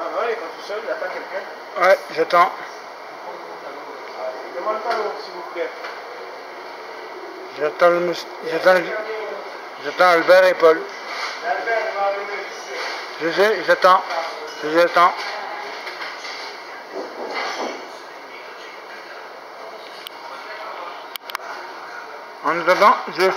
Ah, bah seul, il attend quelqu'un. Ouais, j'attends. Demande pas l'autre, s'il vous plaît. J'attends le mus- J'attends J'attends Albert et Paul. Albert, va arriver. Je sais, j'attends. Je les attends. En attendant, je filme.